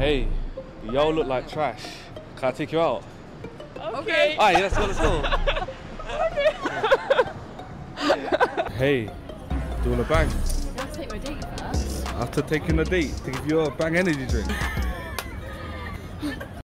Hey, y'all look like trash. Can I take you out? Okay. All right, let's go, let's go. okay. hey, do you want a bang? Take my date. After taking a date, to give you a bang energy drink.